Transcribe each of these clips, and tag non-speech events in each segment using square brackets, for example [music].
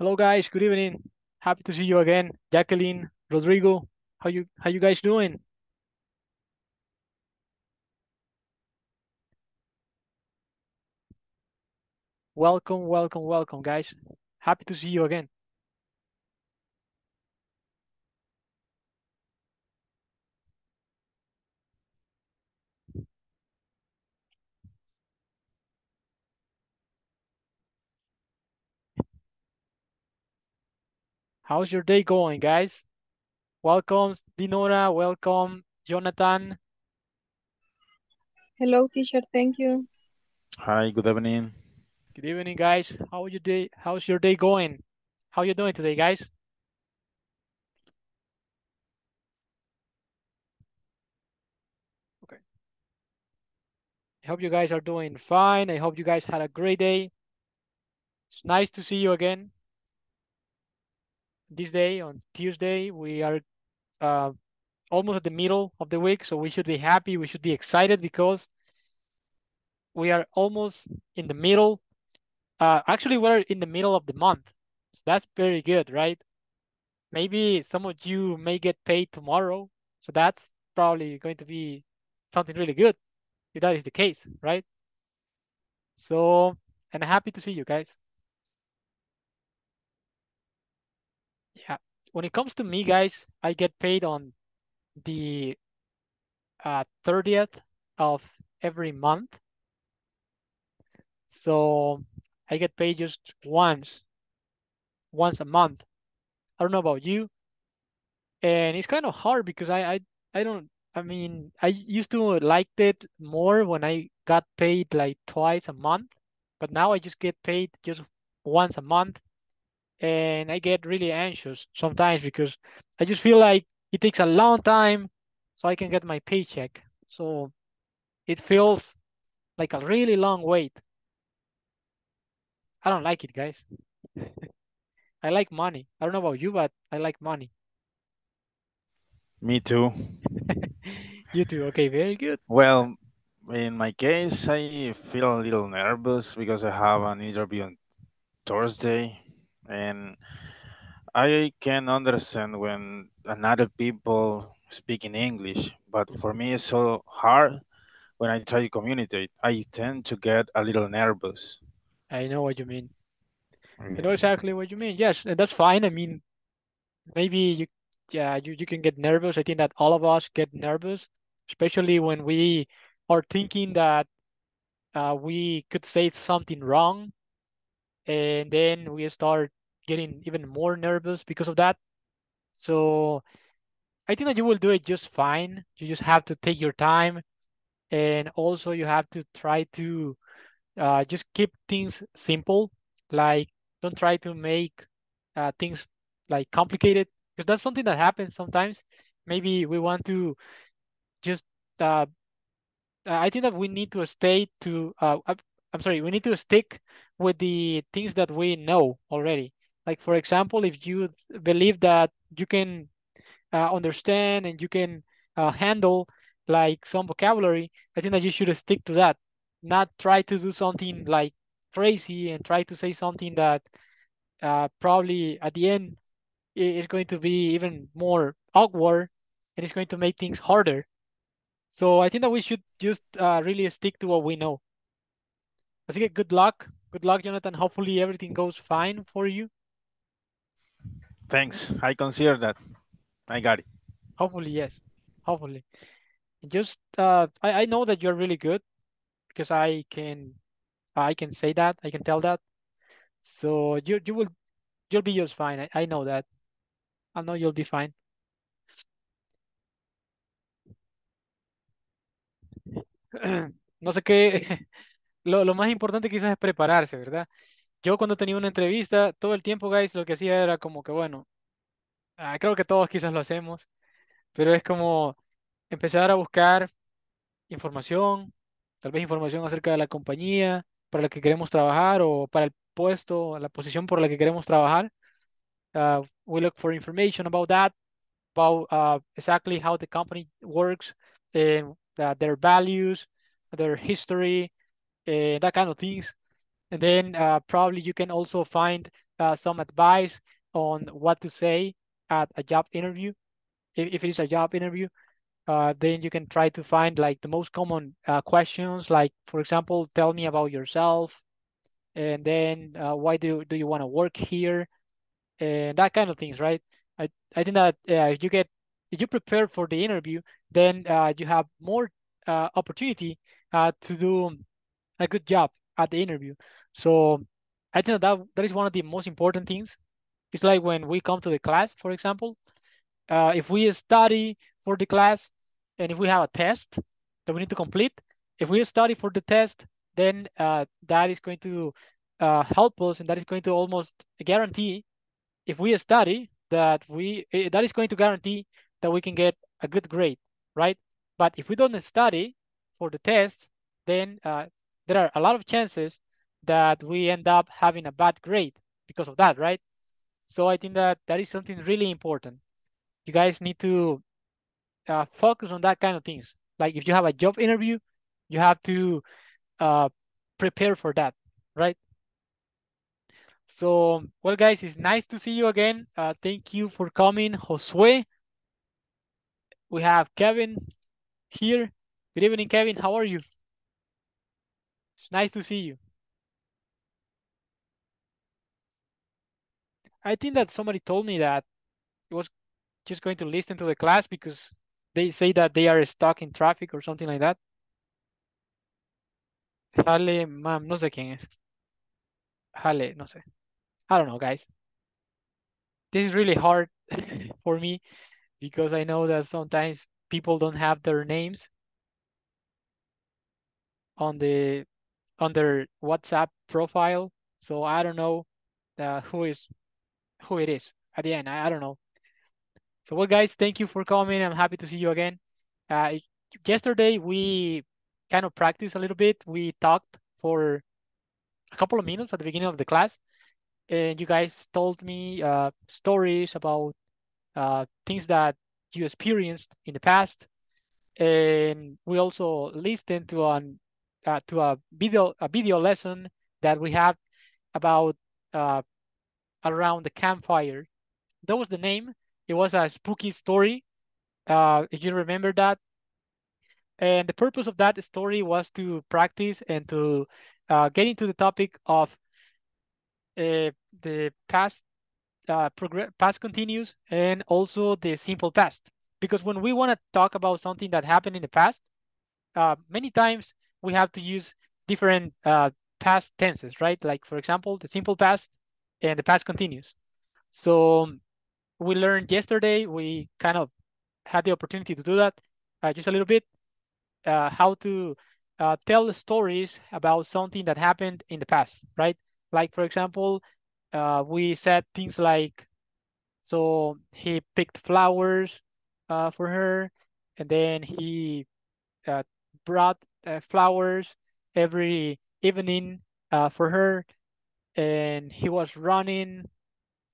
Hello, guys. Good evening. Happy to see you again. Jacqueline, Rodrigo, how you how you guys doing? Welcome, welcome, welcome, guys. Happy to see you again. How's your day going, guys? Welcome, Dinora. Welcome, Jonathan. Hello, teacher. Thank you. Hi, good evening. Good evening, guys. How are you? day? How's your day going? How you doing today, guys? Okay. I hope you guys are doing fine. I hope you guys had a great day. It's nice to see you again. This day on Tuesday, we are uh, almost at the middle of the week, so we should be happy. We should be excited because we are almost in the middle. Uh, actually, we're in the middle of the month. So that's very good, right? Maybe some of you may get paid tomorrow. So that's probably going to be something really good if that is the case, right? So, and happy to see you guys. Yeah, when it comes to me, guys, I get paid on the uh, 30th of every month. So I get paid just once, once a month. I don't know about you. And it's kind of hard because I, I, I don't, I mean, I used to like it more when I got paid like twice a month, but now I just get paid just once a month. And I get really anxious sometimes because I just feel like it takes a long time so I can get my paycheck. So it feels like a really long wait. I don't like it, guys. [laughs] I like money. I don't know about you, but I like money. Me too. [laughs] you too. Okay, very good. Well, in my case, I feel a little nervous because I have an interview on Thursday, and I can understand when another people speak in English, but for me it's so hard when I try to communicate. I tend to get a little nervous. I know what you mean. Yes. I know exactly what you mean. Yes, and that's fine. I mean, maybe you, yeah, you, you can get nervous. I think that all of us get nervous, especially when we are thinking that uh, we could say something wrong, and then we start getting even more nervous because of that. So I think that you will do it just fine. You just have to take your time, and also you have to try to uh, just keep things simple. Like don't try to make uh, things like complicated because that's something that happens sometimes. Maybe we want to just. Uh, I think that we need to stay to. Uh, I'm sorry. We need to stick with the things that we know already. Like for example, if you believe that you can uh, understand and you can uh, handle like some vocabulary, I think that you should stick to that. Not try to do something like crazy and try to say something that uh, probably at the end is going to be even more awkward and it's going to make things harder. So I think that we should just uh, really stick to what we know. Así que good luck. Good luck, Jonathan. Hopefully everything goes fine for you. Thanks. I consider that. I got it. Hopefully, yes. Hopefully. Just uh, I, I know that you're really good because I can I can say that. I can tell that. So you you will you'll be just fine. I, I know that. I know you'll be fine. [clears throat] No sé qué, [laughs] lo, lo más importante quizás es prepararse, ¿verdad? Yo cuando tenía una entrevista, todo el tiempo, guys, lo que hacía era como que, bueno, ah, creo que todos quizás lo hacemos, pero es como empezar a buscar información, tal vez información acerca de la compañía para la que queremos trabajar o para el puesto, la posición por la que queremos trabajar. Uh, we look for information about that, about uh, exactly how the company works, and uh, their values, their history, uh, that kind of things. And then uh, probably you can also find uh, some advice on what to say at a job interview, if, if it is a job interview, uh, then you can try to find like the most common uh, questions, like for example, tell me about yourself, and then uh, why do do you want to work here, and that kind of things, right? I I think that uh, if you get if you prepare for the interview, then you have more opportunity to do a good job at the interview. So I think that that is one of the most important things. It's like when we come to the class, for example, uh, if we study for the class and if we have a test that we need to complete, if we study for the test, then uh, that is going to uh, help us and that is going to almost guarantee if we study that we eh, that is going to guarantee that we can get a good grade, right? But if we don't study for the test, then uh, there are a lot of chances that we end up having a bad grade because of that, right? So I think that that is something really important. You guys need to uh, focus on that kind of things. Like if you have a job interview, you have to uh, prepare for that, right? So, well, guys, it's nice to see you again. Uh, thank you for coming, Josue. We have Kevin here. Good evening, Kevin. How are you? It's nice to see you. I think that somebody told me that it was just going to listen to the class because they say that they are stuck in traffic or something like that. Jale, mam, no sé quién es. Jale, no sé. I don't know, guys. This is really hard [laughs] for me because I know that sometimes people don't have their names on the on their WhatsApp profile. So I don't know uh, who is who it is at the end. I, I don't know. So well, guys, thank you for coming. I'm happy to see you again. Uh, yesterday we kind of practiced a little bit. We talked for a couple of minutes at the beginning of the class, and you guys told me uh, stories about uh, things that you experienced in the past, and we also listened to an uh, to a video a video lesson that we have about uh, around the campfire. That was the name. It was a spooky story. Uh, if you remember that. And the purpose of that story was to practice and to uh, get into the topic of uh, the past uh, past continuous and also the simple past. Because when we want to talk about something that happened in the past, uh, many times we have to use different uh, past tenses, right? Like for example, the simple past and the past continuous. So we learned yesterday, we kind of had the opportunity to do that uh, just a little bit, uh, how to uh, tell stories about something that happened in the past, right? Like for example, uh, we said things like, so he picked flowers uh, for her, and then he uh, brought flowers every evening for her, and he was running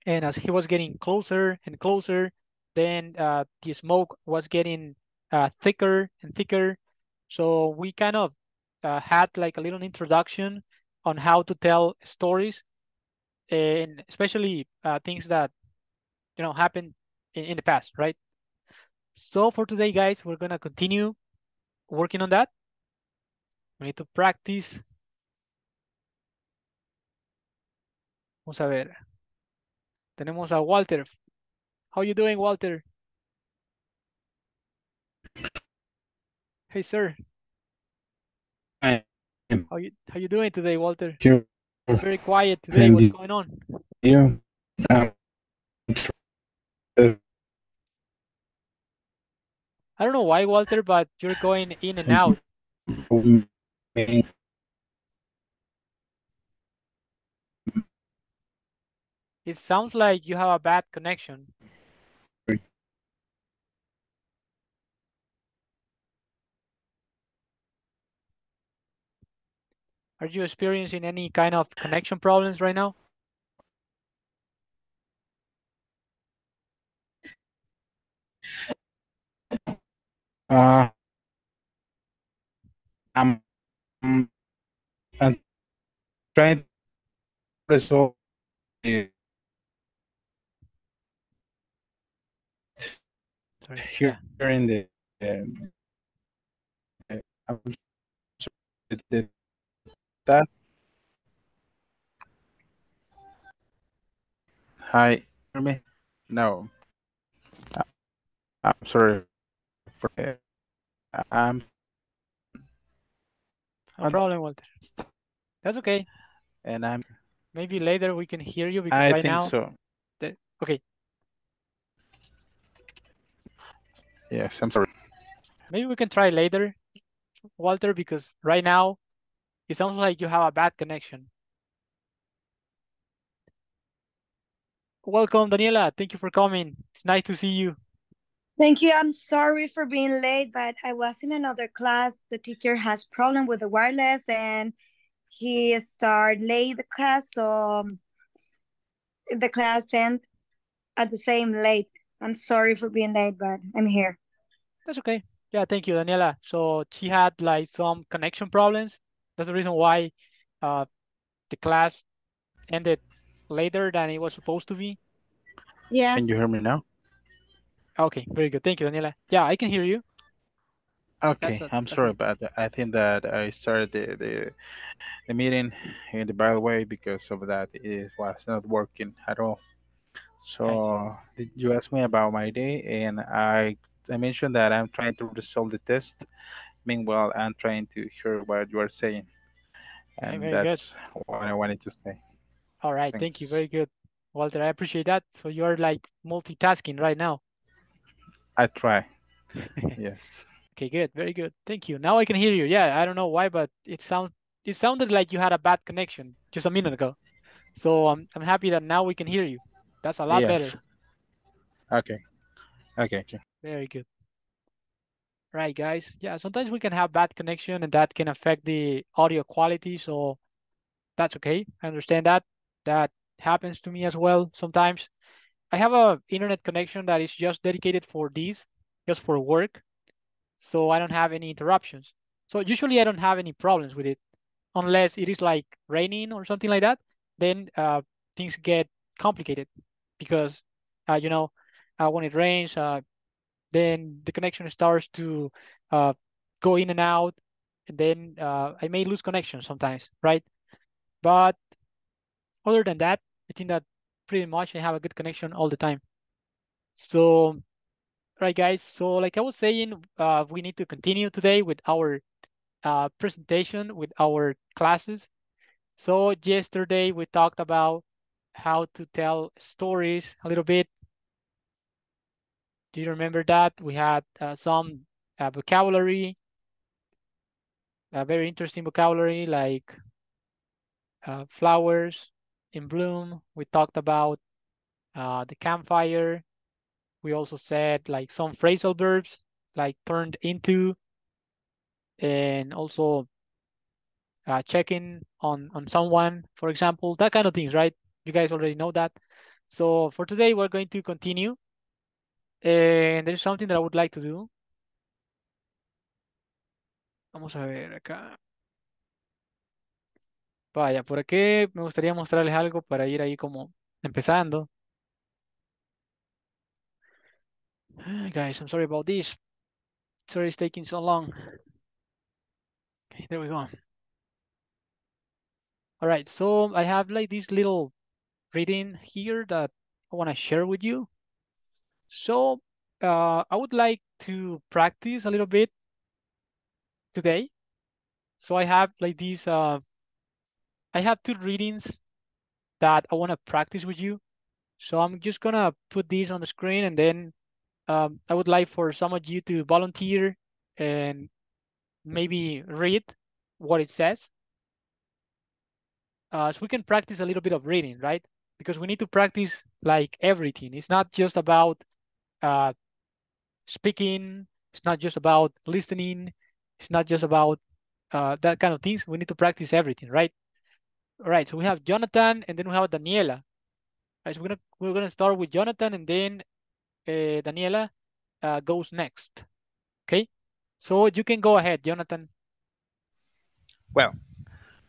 and as he was getting closer and closer then uh, the smoke was getting uh, thicker and thicker. So we kind of uh, had like a little introduction on how to tell stories and especially uh, things that you know happened in, in the past right? So for today guys we're gonna continue working on that. We need to practice Vamos a ver. Tenemos a Walter. How you doing, Walter? Hey, sir. Hi. How you how you doing today, Walter? Here. Very quiet today. What's going on? Yeah. Um, I don't know why, Walter, but you're going in and out. It sounds like you have a bad connection. Are you experiencing any kind of connection problems right now? Uh, I'm, I'm trying to resolve Sorry. here, Yeah. in the, um, uh, the task. Hi, hear me? No. Uh, I'm sorry. For, I'm No problem, Walter. That's okay. and I'm. Maybe later we can hear you because I right think now. so. the- okay. Yes, I'm sorry. Maybe we can try later, Walter, because right now it sounds like you have a bad connection. Welcome, Daniela. Thank you for coming. It's nice to see you. Thank you. I'm sorry for being late, but I was in another class. The teacher has problem with the wireless and he start late the class, so um, the class end at the same late. I'm sorry for being late, but I'm here. That's okay. Yeah, thank you, Daniela. So she had like some connection problems. That's the reason why uh, the class ended later than it was supposed to be. Yes. Can you hear me now? Okay, very good. Thank you, Daniela. Yeah, I can hear you. Okay, a- I'm sorry a- about that. I think that I started the, the the meeting in the bad way because of that it was not working at all. So did you ask me about my day and I I mentioned that I'm trying to resolve the test. Meanwhile, I'm trying to hear what you are saying. Okay, And very good. that's what I wanted to say. All right, thank you. Very good. Walter, I appreciate that. So you are like multitasking right now. I try. [laughs] Yes. Okay, good. Very good. Thank you. Now I can hear you. Yeah, I don't know why, but it sounds it sounded like you had a bad connection just a minute ago. So I'm I'm happy that now we can hear you. That's a lot Yes. better. Okay. Okay, okay. Very good. Right, guys. Yeah, sometimes we can have bad connection and that can affect the audio quality. So that's okay. I understand that. That happens to me as well sometimes. I have a internet connection that is just dedicated for this, just for work. So I don't have any interruptions. So usually I don't have any problems with it unless it is like raining or something like that. Then uh, things get complicated because, uh, you know, uh, when it rains, uh, then the connection starts to uh, go in and out, and then uh, I may lose connection sometimes, right? But other than that, I think that pretty much I have a good connection all the time. So, right, guys. So, like I was saying, uh, we need to continue today with our uh, presentation with our classes. So, yesterday we talked about how to tell stories a little bit. Do you remember that? We had uh, some uh, vocabulary, a very interesting vocabulary like uh, flowers in bloom. We talked about uh, the campfire. We also said like some phrasal verbs like turned into and also uh, checking on on someone, for example, that kind of things, right? You guys already know that. So for today, we're going to continue. And there's something that I would like to do. Vamos a ver acá. Vaya, por aquí me gustaría mostrarles algo para ir ahí como empezando. Ah, guys, I'm sorry about this. Sorry it's taking so long. Okay, there we go. All right, so I have like this little reading here that I want to share with you. So uh, I would like to practice a little bit today. So I have like these, uh, I have two readings that I want to practice with you. So I'm just gonna put these on the screen and then um, I would like for some of you to volunteer and maybe read what it says. Uh, so we can practice a little bit of reading, right? Because we need to practice like everything. It's not just about uh, speaking. It's not just about listening. It's not just about uh, that kind of things. We need to practice everything, right? All right. So we have Jonathan, and then we have Daniela. All right, so we're gonna we're gonna start with Jonathan, and then uh, Daniela uh, goes next. Okay. So you can go ahead, Jonathan. Well,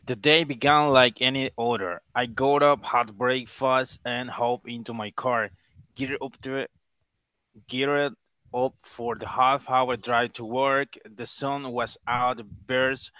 the day began like any other. I got up, had breakfast, and hopped into my car. Geared up to it, geared up for the half hour drive to work. The sun was out, birds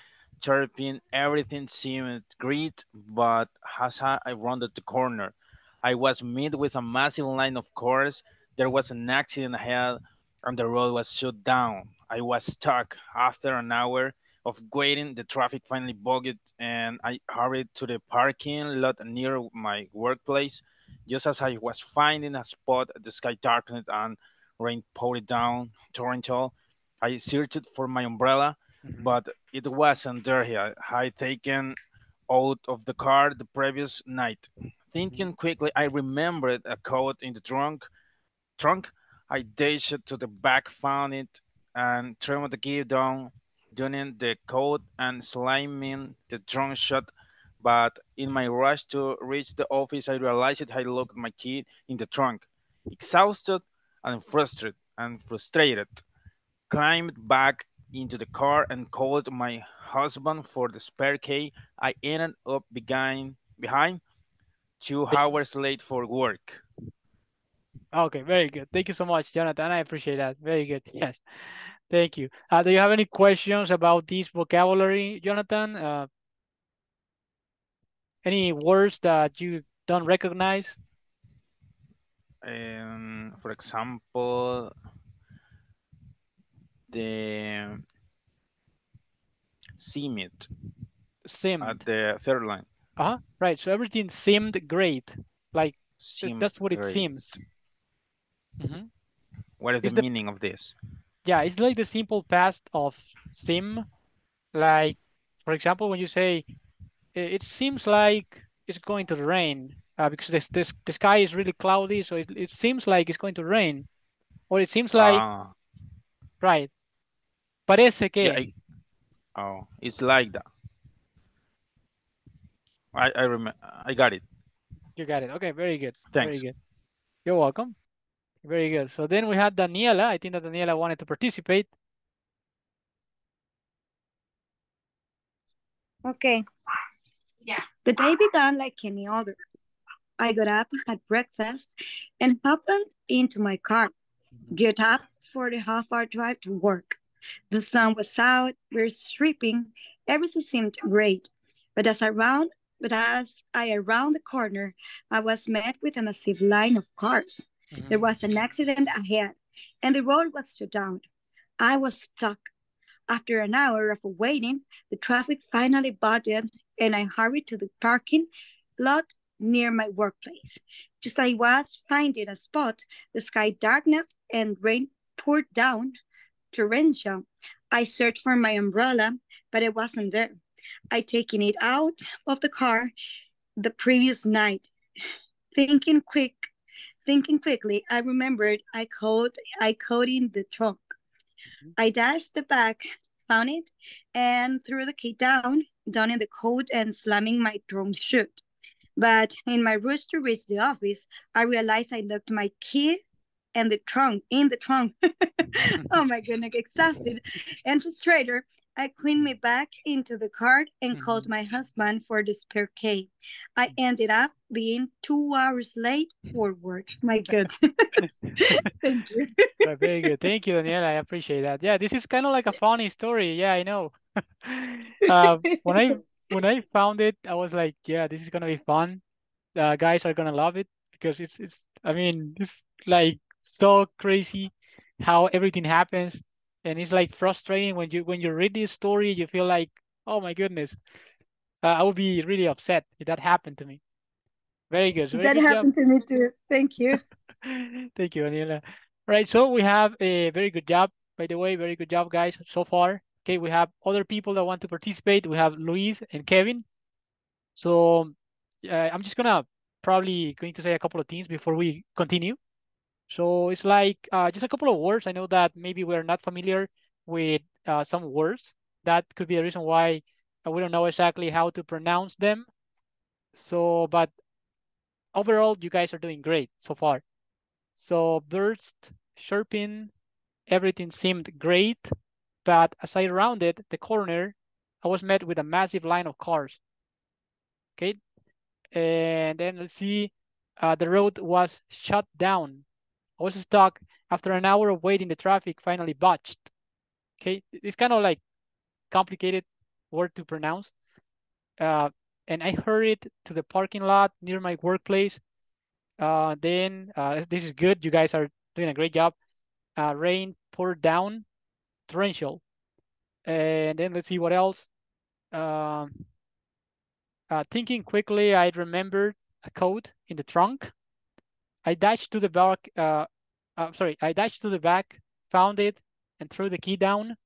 chirping, everything seemed great, but as I rounded the corner, I was met with a massive line of cars. There was an accident ahead, and the road was shut down. I was stuck. After an hour of waiting, the traffic finally bogged and I hurried to the parking lot near my workplace. Just as I was finding a spot, the sky darkened and rain poured down torrential. I searched for my umbrella, Mhm. but it wasn't there yet. I had taken out of the car the previous night. Thinking quickly, I remembered a coat in the trunk. Trunk. I dashed to the back, found it, and turned the key down, donning the coat and slamming the trunk shut. But in my rush to reach the office, I realized I locked my key in the trunk. Exhausted and frustrated, and frustrated, climbed back into the car and called my husband for the spare key. I ended up behind, behind two hours late for work. Okay, very good. Thank you so much, Jonathan. I appreciate that. Very good. [laughs] Yes. Thank you. Uh, do you have any questions about this vocabulary, Jonathan? Uh, any words that you don't recognize? Um, for example, the CMIT at the third line. Uh-huh. Right. So everything seemed great. Like Seemed that's what it great. seems. hmm What is the the meaning of this? yeah, it's like the simple past of sim. Like, for example, when you say "I- it seems like it's going to rain, uh, because this this the sky is really cloudy, so it it seems like it's going to rain, or it seems like Ah, right. Parece yeah. que. I, oh, it's like that. I I remember. I got it. You got it. Okay, very good. Very Thanks. good. You're welcome. Very good. So then we had Daniela. I think that Daniela wanted to participate. Okay. The day began like any other. I got up, had breakfast, and hopped into my car. Get up for the half hour drive to work. The sun was out, we were chirping, everything seemed great. But as I round but as I around the corner, I was met with a massive line of cars. Mhm. There was an accident ahead, and the road was shut down. I was stuck. After an hour of waiting, the traffic finally budded, and I hurried to the parking lot near my workplace. Just as I was finding a spot, the sky darkened and rain poured down torrential. I searched for my umbrella, but it wasn't there. I taken it out of the car the previous night. Thinking quick, thinking quickly, I remembered I code I code in the trunk. Mm-hmm. I dashed the back, found it, and threw the key down, donning the code and slamming my trunk shut. But in my rush to reach the office, I realized I left my key and the trunk in the trunk. [laughs] oh my goodness, exhausted and frustrated. I cleaned me back into the car and mm-hmm. called my husband for the spare key. I mm-hmm. ended up being two hours late mm-hmm. for work. My goodness. [laughs] Thank you. Very good. Thank you, Daniela. I appreciate that. Yeah, this is kind of like a funny story. Yeah, I know. Uh, [laughs] when I when I found it, I was like, yeah, this is gonna be fun. Uh, guys are gonna love it because it's it's. I mean, it's like so crazy how everything happens, and it's like frustrating when you when you read this story, you feel like, oh my goodness, uh, I would be really upset if that happened to me. Very good. Very That good job. happened to me too. Thank you. [laughs] Thank you, Daniela. Right, so we have a very good job, by the way, very good job, guys, so far. Okay, we have other people that want to participate. We have Luis and Kevin. So uh, I'm just gonna probably going to say a couple of things before we continue. So it's like uh, just a couple of words. I know that maybe we're not familiar with uh, some words. That could be the reason why uh, we don't know exactly how to pronounce them. So, but overall, you guys are doing great so far. So birds chirping, everything seemed great, but as I rounded the corner, I was met with a massive line of cars. Okay, and then let's see, uh, the road was shut down. I was stuck, After an hour of waiting, the traffic finally botched. Okay, it's kind of like complicated word to pronounce. Uh, and I hurried to the parking lot near my workplace. Uh, then uh, this is good. You guys are doing a great job. Uh, rain poured down, torrential. And then let's see what else. Um, uh, thinking quickly, I remembered a code in the trunk. I dashed to the back. Uh, uh, sorry, I dashed to the back, found it, and threw the key down.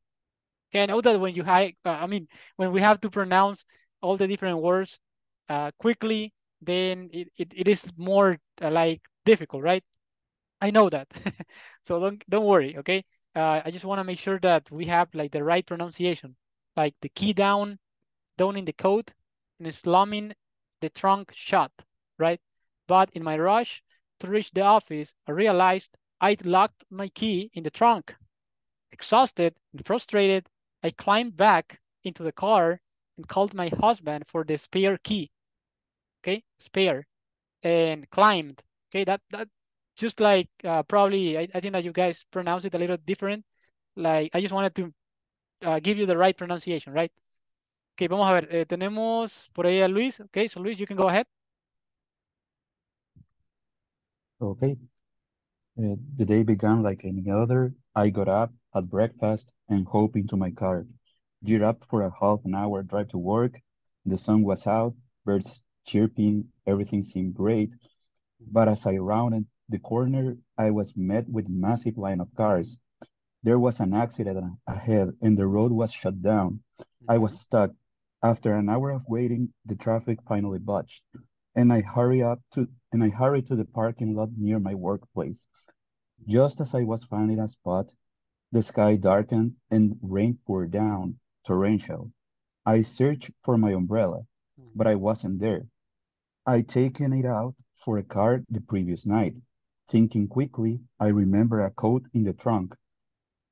I know that when you have, uh, I mean, when we have to pronounce all the different words uh, quickly, then it, it, it is more uh, like difficult, right? I know that. [laughs] so don't don't worry, okay? Uh, I just want to make sure that we have like the right pronunciation, like the key down, down in the code, and slamming the trunk shut, right? But in my rush to reach the office, I realized I'd locked my key in the trunk. Exhausted and frustrated, I climbed back into the car and called my husband for the spare key. Okay, spare, and climbed. Okay, that that just like uh, probably I, I think that you guys pronounce it a little different. Like I just wanted to uh, give you the right pronunciation, right? Okay, vamos a ver. Eh, tenemos por ahí a Luis. Okay, so Luis, you can go ahead. Okay. Uh, the day began like any other. I got up, had breakfast, and hopped into my car. Geared up for a half an hour drive to work. The sun was out, birds chirping, everything seemed great. But as I rounded the corner, I was met with a massive line of cars. There was an accident ahead and the road was shut down. I was mm-hmm. stuck. After an hour of waiting, the traffic finally budged, and I hurry up to and I hurried to the parking lot near my workplace. Just as I was finding a spot, the sky darkened and rain poured down, torrential. I searched for my umbrella, but mm-hmm. I wasn't there. I'd taken it out for a car the previous night. Thinking quickly, I remember a coat in the trunk.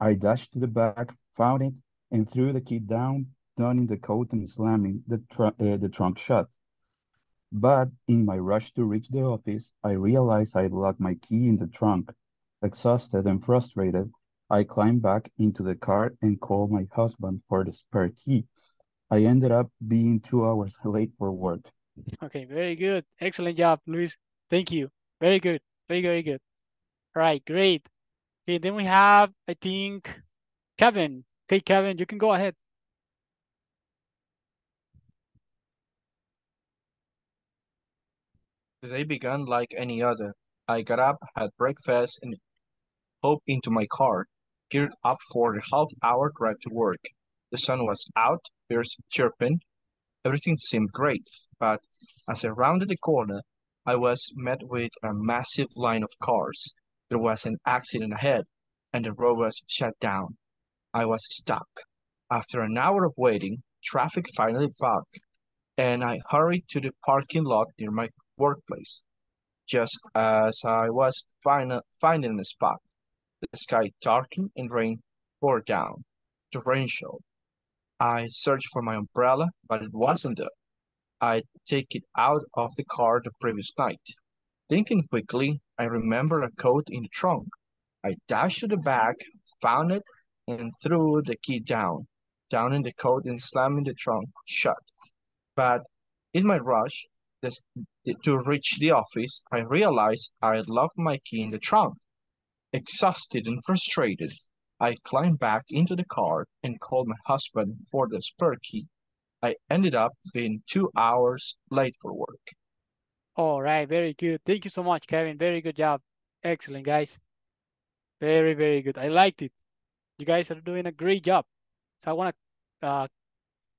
I dashed to the back, found it, and threw the key down, donning the coat and slamming the, tr uh, the trunk shut. But in my rush to reach the office, I realized I'd locked my key in the trunk. Exhausted and frustrated, I climbed back into the car and called my husband for the spare key. I ended up being two hours late for work. Okay, very good. Excellent job, Luis. Thank you. Very good. Very, very good. All right, great. Okay, then we have, I think, Kevin. Okay, Kevin, you can go ahead. The day began like any other. I got up, had breakfast, and hopped into my car, geared up for the half-hour drive to work. The sun was out, birds chirping. Everything seemed great, but as I rounded the corner, I was met with a massive line of cars. There was an accident ahead, and the road was shut down. I was stuck. After an hour of waiting, traffic finally bugged, and I hurried to the parking lot near my workplace. Just as I was find finding a spot, the sky darkened and rain poured down, torrential. I searched for my umbrella, but it wasn't there. I'd take it out of the car the previous night. Thinking quickly, I remembered a coat in the trunk. I dashed to the back, found it, and threw the key down, down in the coat and slamming the trunk shut. But in my rush this, to reach the office, I realized I had left my key in the trunk. Exhausted and frustrated, I climbed back into the car and called my husband for the spare key. I ended up being two hours late for work. All right, very good. Thank you so much, Kevin. Very good job. Excellent, guys. Very, very good. I liked it. You guys are doing a great job. So I want to uh,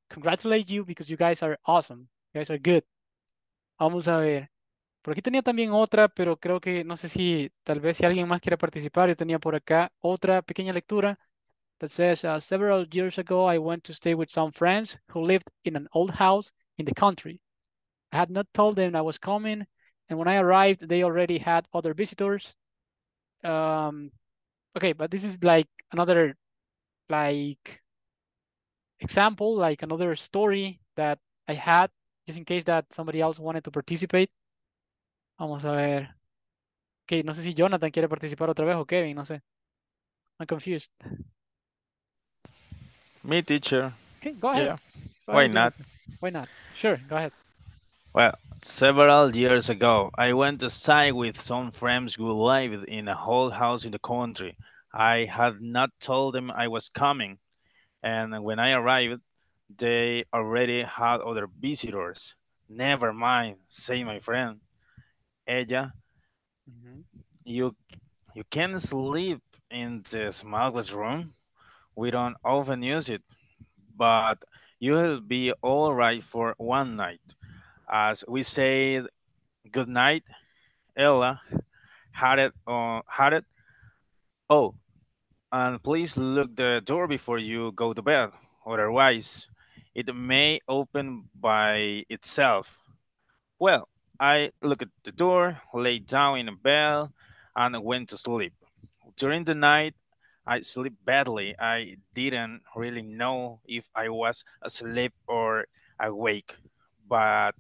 congratulate you because you guys are awesome. You guys are good. Vamos a ver. Por aquí tenía también otra, pero creo que no sé si tal vez si alguien más quiere participar. Yo tenía por acá otra pequeña lectura that says, uh, several years ago, I went to stay with some friends who lived in an old house in the country. I had not told them I was coming, and when I arrived, they already had other visitors. Um, okay, but this is like another like example, like another story that I had, just in case that somebody else wanted to participate. Vamos a ver. Ok, no sé si Jonathan quiere participar otra vez o Kevin, no sé. I'm confused. Me, teacher. Okay, go ahead. Yeah. Go Why ahead, not? Why not? Sure, go ahead. Well, several years ago, I went to stay with some friends who lived in a whole house in the country. I had not told them I was coming, and when I arrived, they already had other visitors. Never mind, say my friend. Ella, Mhm. you you can sleep in the smallest room. We don't often use it, but you'll be all right for one night. As we said good night, Ella had it on had it. Oh, and please lock the door before you go to bed. Otherwise, it may open by itself. Well, I looked at the door, lay down in a bed, and went to sleep. During the night, I slept badly. I didn't really know if I was asleep or awake, but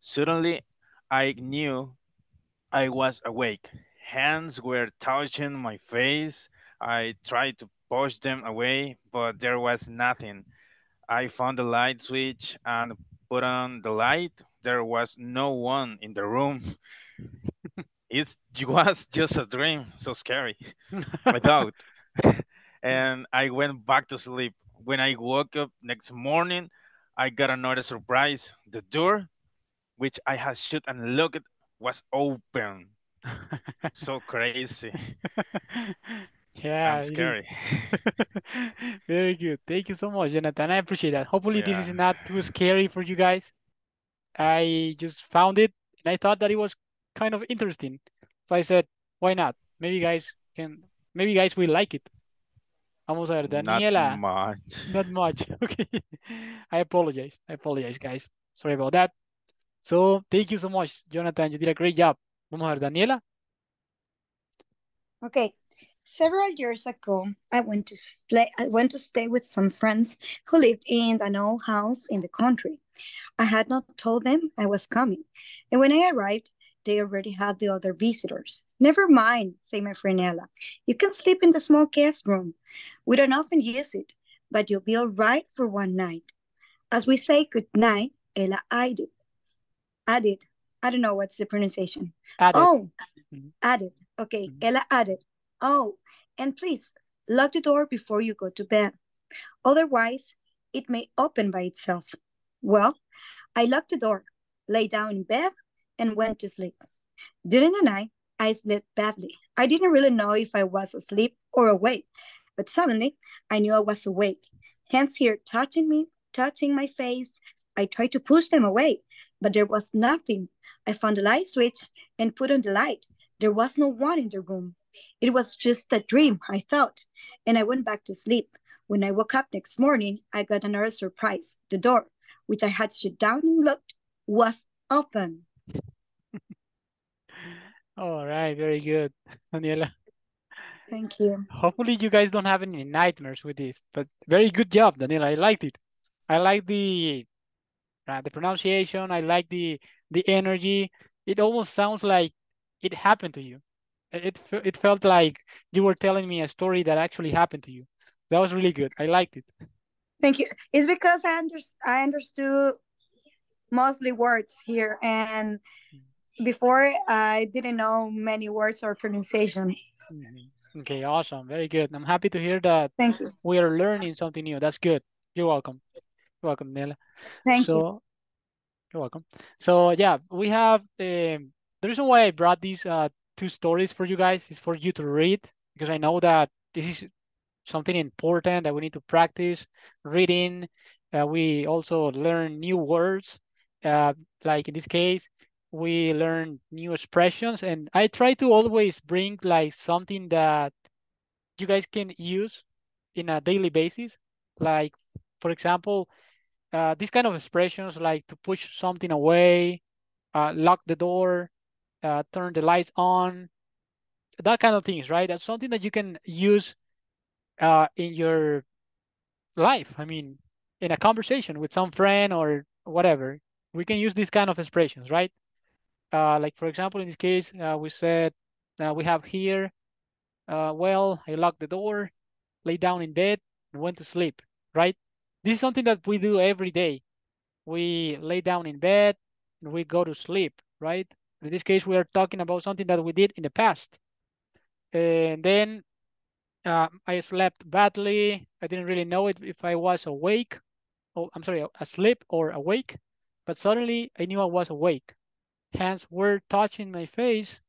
suddenly I knew I was awake. Hands were touching my face. I tried to push them away, but there was nothing. I found the light switch and put on the light. There was no one in the room. [laughs] It was just a dream, so scary. [laughs] I thought. [laughs] and I went back to sleep. When I woke up next morning, I got another surprise. The door, which I had shut and locked, was open. [laughs] So crazy [laughs] yeah, and it is. scary. Very good. Thank you so much, Jonathan. I appreciate that. Hopefully, this is not too scary for you guys. I just found it and I thought that it was kind of interesting. So I said, why not? Maybe you guys can, maybe you guys will like it. Vamos a ver, Not much. Not much. [laughs] Okay. I apologize. I apologize, guys. Sorry about that. So thank you so much, Jonathan. You did a great job. Vamos a ver, Daniela. Okay. Several years ago, I went to stay, I went to stay with some friends who lived in an old house in the country. I had not told them I was coming, and when I arrived, they already had the other visitors. Never mind, said my friend Ella. You can sleep in the small guest room. We don't often use it, but you'll be all right for one night. As we say good night, Ella added, added. I don't know what's the pronunciation. Added. Oh, Mhm. added. Okay, Mhm. Ella added. Oh, and please lock the door before you go to bed. Otherwise, it may open by itself. Well, I locked the door, lay down in bed, and went to sleep. During the night, I slept badly. I didn't really know if I was asleep or awake, but suddenly I knew I was awake. Hands here touching me, touching my face. I tried to push them away, but there was nothing. I found the light switch and put on the light. There was no one in the room. It was just a dream, I thought, and I went back to sleep. When I woke up next morning, I got another surprise. The door, which I had shut down and locked, was open. All right, very good, [laughs] Daniela. Thank you. Hopefully you guys don't have any nightmares with this, but very good job, Daniela. I liked it. I like the uh, the pronunciation. I like the the energy. It almost sounds like it happened to you. It it, it felt like you were telling me a story that actually happened to you. That was really good. I liked it. Thank you. It's because I under, I understood mostly words here, and before I didn't know many words or pronunciation. Mhm. Okay, awesome. Very good. I'm happy to hear that Thank you. we are learning something new. That's good. You're welcome. You're welcome, Daniela. Thank you. You're welcome. So yeah, we have um, the reason why I brought these uh, two stories for you guys is for you to read because I know that this is something important that we need to practice reading. Uh, we also learn new words. Uh, like in this case, we learn new expressions, and I try to always bring like something that you guys can use in a daily basis. Like, for example, uh, these kind of expressions like to push something away, uh, lock the door, uh, turn the lights on, that kind of things, right? That's something that you can use uh, in your life. I mean, in a conversation with some friend or whatever, we can use these kind of expressions, right? Uh, like for example, in this case, uh, we said, uh, we have here, uh, well, I locked the door, lay down in bed, and went to sleep, right? This is something that we do every day. We lay down in bed and we go to sleep, right? In this case, we are talking about something that we did in the past. And then uh, I slept badly. I didn't really know it if I was awake. Oh, I'm sorry, asleep or awake. But suddenly I knew I was awake. Hands were touching my face.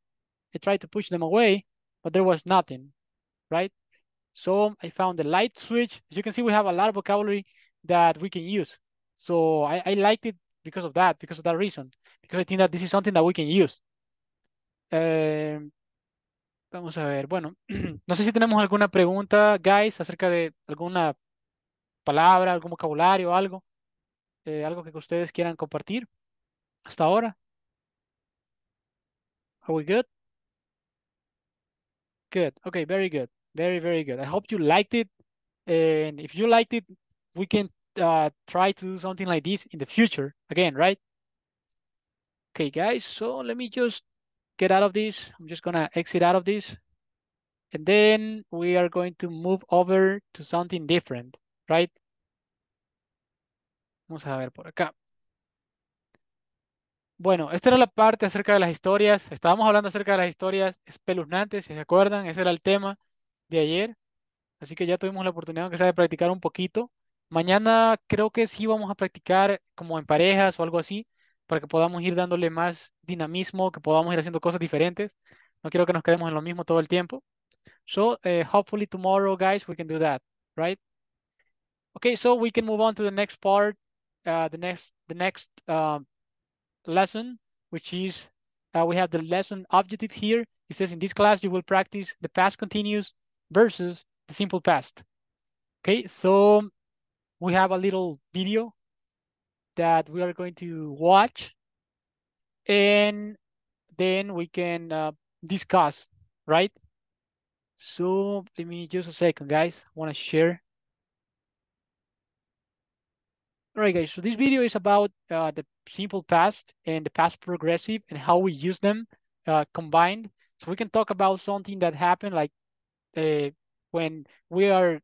I tried to push them away, but there was nothing, right? So I found the light switch. As you can see, we have a lot of vocabulary that we can use. So I, liked it because of that, because of that reason, because I think that this is something that we can use. Um, vamos a ver, bueno, [clears throat] no sé si tenemos alguna pregunta, guys, acerca de alguna palabra, algún vocabulario, algo, eh, algo que ustedes quieran compartir hasta ahora. Are we good? Good. Okay, very good. Very, very good. I hope you liked it. And if you liked it, we can uh, try to do something like this in the future again, right? Okay, guys, so let me just get out of this. I'm just gonna exit out of this. And then we are going to move over to something different, right? Vamos a ver por acá. Bueno, esta era la parte acerca de las historias. Estábamos hablando acerca de las historias espeluznantes, si se acuerdan, ese era el tema de ayer. Así que ya tuvimos la oportunidad, de practicar un poquito. Mañana creo que sí vamos a practicar como en parejas o algo así, para que podamos ir dándole más dinamismo, que podamos ir haciendo cosas diferentes. No quiero que nos quedemos en lo mismo todo el tiempo. So, uh, hopefully tomorrow, guys, we can do that, right? Okay, so we can move on to the next part, uh, the next, the next um, lesson, which is uh, we have the lesson objective here. It says in this class, you will practice the past continuous versus the simple past. Okay, so we have a little video that we are going to watch and then we can uh, discuss, right? So let me just a second, guys. I want to share. All right, guys. So this video is about uh, the simple past and the past progressive and how we use them uh, combined. So we can talk about something that happened like uh, when we are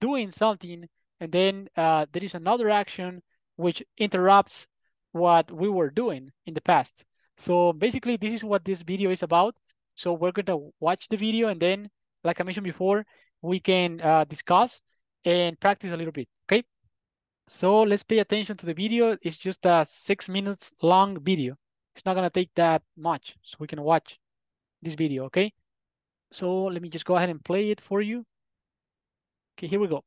doing something and then uh, there is another action which interrupts what we were doing in the past. So basically, this is what this video is about. So we're going to watch the video and then, like I mentioned before, we can uh, discuss and practice a little bit, okay? So let's pay attention to the video. It's just a six minutes long video. It's not gonna take that much, so we can watch this video, okay? So let me just go ahead and play it for you. Okay, here we go.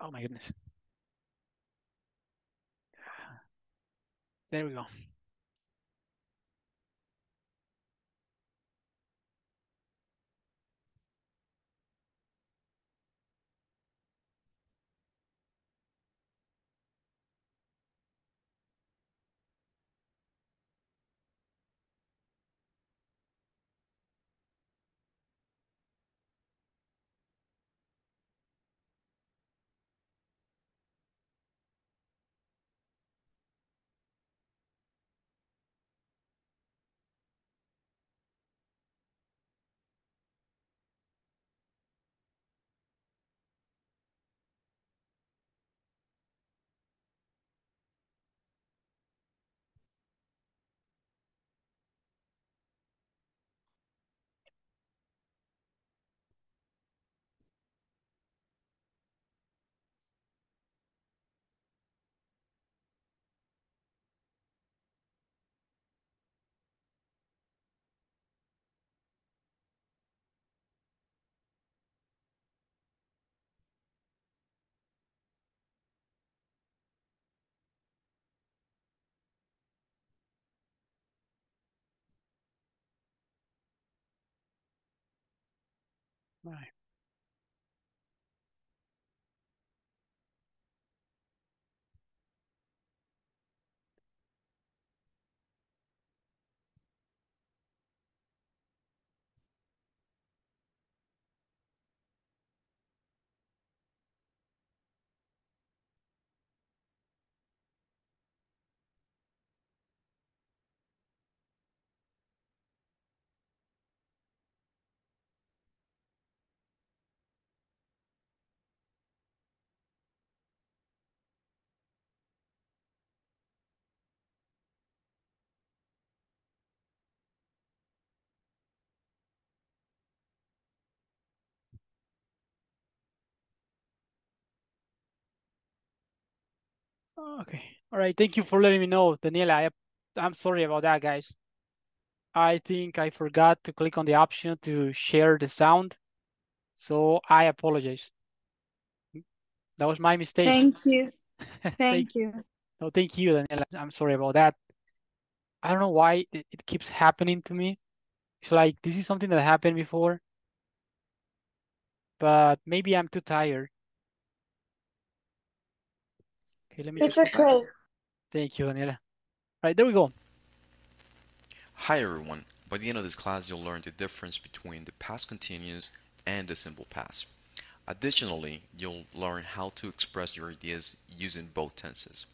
Oh my goodness. There we go. Right. Okay. All right. Thank you for letting me know, Daniela. I, I'm sorry about that, guys. I think I forgot to click on the option to share the sound. So I apologize. That was my mistake. Thank you. [laughs] Thank, Thank you. no, thank you, Daniela. I'm sorry about that. I don't know why it, it keeps happening to me. It's like this is something that happened before, but maybe I'm too tired. Okay, let me It's just okay. Thank you, Daniela. All right, there we go. Hi everyone. By the end of this class, you'll learn the difference between the past continuous and the simple past. Additionally, you'll learn how to express your ideas using both tenses.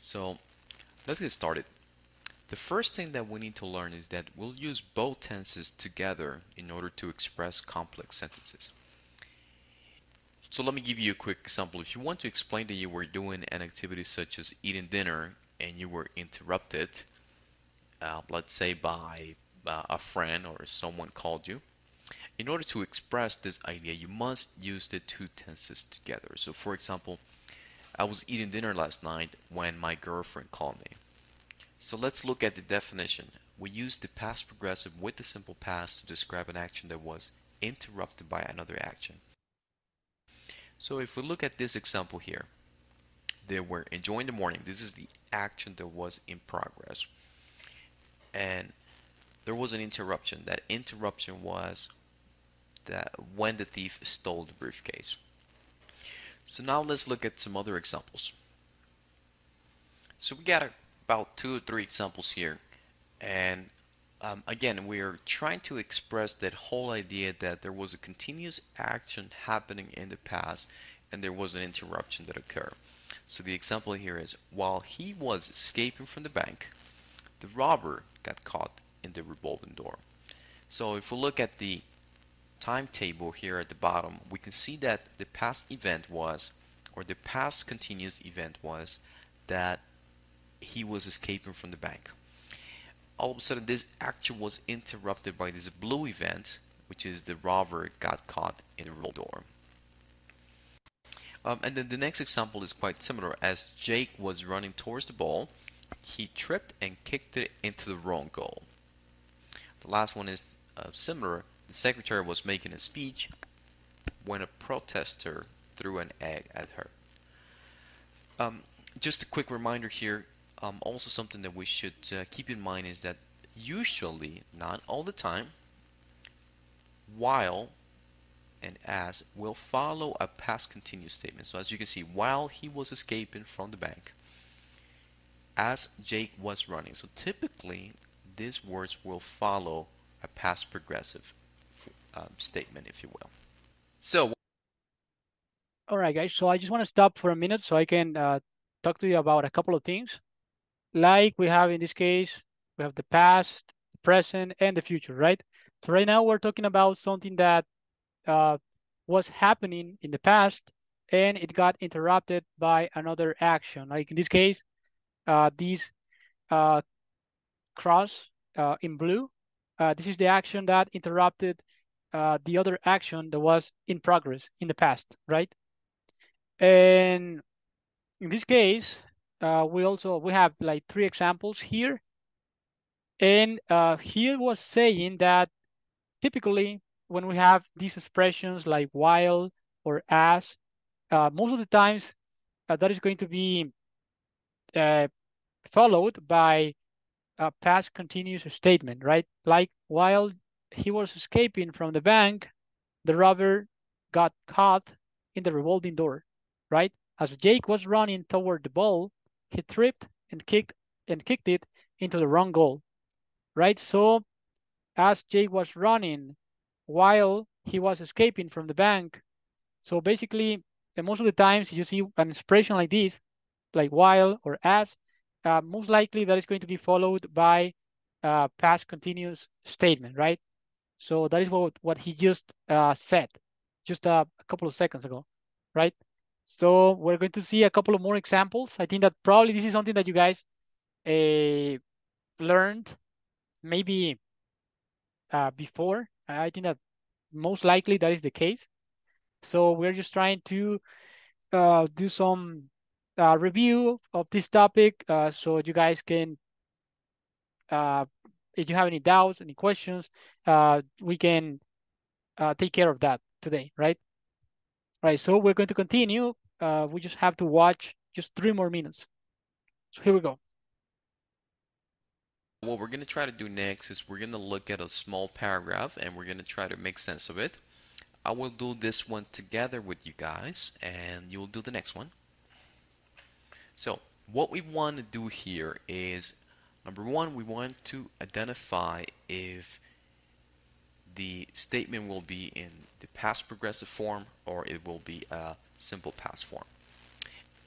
So let's get started. The first thing that we need to learn is that we'll use both tenses together in order to express complex sentences. So let me give you a quick example. If you want to explain that you were doing an activity such as eating dinner and you were interrupted, uh, let's say by uh, a friend or someone called you, in order to express this idea, you must use the two tenses together. So for example, I was eating dinner last night when my girlfriend called me. So let's look at the definition. We use the past progressive with the simple past to describe an action that was interrupted by another action. So if we look at this example here, they were enjoying the morning. This is the action that was in progress. And there was an interruption. That interruption was that when the thief stole the briefcase. So now let's look at some other examples. So we got about two or three examples here. And um, again, we're trying to express that whole idea that there was a continuous action happening in the past and there was an interruption that occurred. So the example here is while he was escaping from the bank, the robber got caught in the revolving door. So if we look at the timetable here at the bottom, we can see that the past event was, or the past continuous event was, that he was escaping from the bank. All of a sudden, this action was interrupted by this blue event, which is the robber got caught in the roll door. Um, and then the next example is quite similar. As Jake was running towards the ball, he tripped and kicked it into the wrong goal. The last one is uh, similar. The secretary was making a speech when a protester threw an egg at her. Um, just a quick reminder here, um, also something that we should uh, keep in mind is that usually, not all the time, while and as will follow a past continuous statement. So as you can see, while he was escaping from the bank, as Jake was running. So typically, these words will follow a past progressive um, statement, if you will. So, all right, guys. So I just want to stop for a minute so I can uh, talk to you about a couple of things. Like we have in this case, we have the past, the present, and the future, right? So right now we're talking about something that uh, was happening in the past and it got interrupted by another action. Like in this case, uh, this uh, cross uh, in blue, uh, this is the action that interrupted uh, the other action that was in progress in the past, right? And in this case, uh, we also, we have like three examples here. And he was saying that typically when we have these expressions like while or as, uh, most of the times uh, that is going to be uh, followed by a past continuous statement, right? Like while he was escaping from the bank, the robber got caught in the revolving door, right? As Jake was running toward the ball, he tripped and kicked and kicked it into the wrong goal, right? So as Jake was running while he was escaping from the bank. So basically, most of the times you see an expression like this, like while or as, uh, most likely that is going to be followed by a past continuous statement, right? So that is what, what he just uh, said just a, a couple of seconds ago, right? So we're going to see a couple of more examples. I think that probably this is something that you guys uh, learned maybe uh, before. I think that most likely that is the case. So we're just trying to uh, do some uh, review of this topic uh, so you guys can, uh, if you have any doubts, any questions, uh, we can uh, take care of that today, right? Right, so we're going to continue. Uh, we just have to watch just three more minutes. So here we go. What we're going to try to do next is we're going to look at a small paragraph and we're going to try to make sense of it. I will do this one together with you guys and you'll do the next one. So what we want to do here is number one, we want to identify if the statement will be in the past progressive form or it will be a simple past form.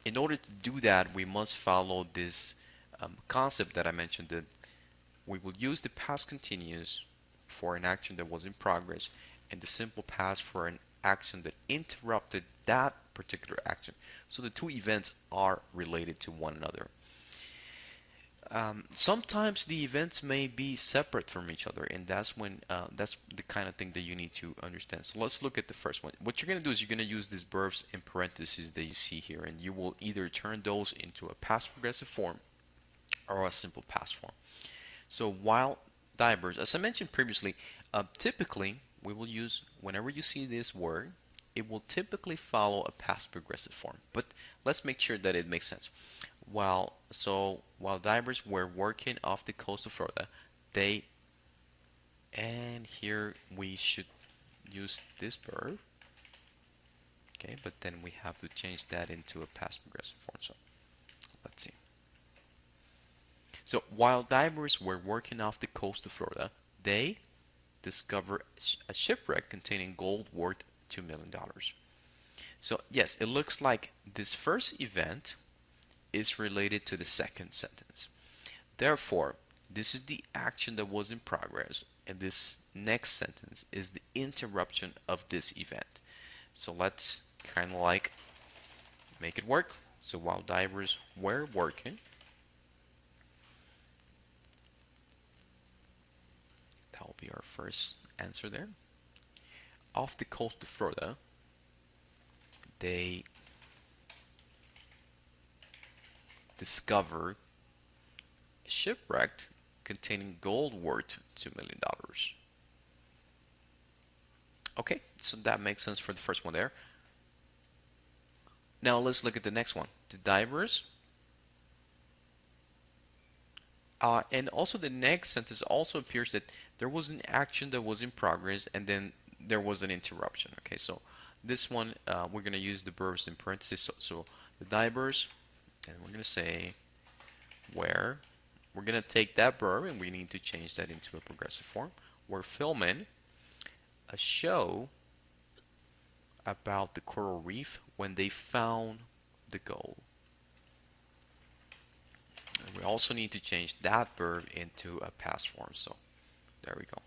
In order to do that, we must follow this um, concept that I mentioned that we will use the past continuous for an action that was in progress and the simple past for an action that interrupted that particular action. So the two events are related to one another. Um, sometimes the events may be separate from each other, and that's when uh, that's the kind of thing that you need to understand. So let's look at the first one. What you're going to do is you're going to use these verbs in parentheses that you see here, and you will either turn those into a past progressive form or a simple past form. So while divers, as I mentioned previously, uh, typically we will use whenever you see this word, it will typically follow a past progressive form. But let's make sure that it makes sense. While so while divers were working off the coast of Florida, they and here we should use this verb. Okay, but then we have to change that into a past progressive form. So let's see. So while divers were working off the coast of Florida, they discovered a shipwreck containing gold worth $2 million. So yes, it looks like this first event is related to the second sentence. Therefore, this is the action that was in progress, and this next sentence is the interruption of this event. So let's kind of like make it work. So while divers were working, that will be our first answer there. Off the coast of Florida, they discovered a shipwreck containing gold worth $2 million. Okay, so that makes sense for the first one there. Now let's look at the next one. The divers. Uh, and also the next sentence also appears that there was an action that was in progress and then there was an interruption. Okay, so this one uh, we're going to use the verbs in parentheses. So, so the divers and we're going to say where we're going to take that verb and we need to change that into a progressive form. We're filming a show about the coral reef when they found the gold. And we also need to change that verb into a past form. So there we go.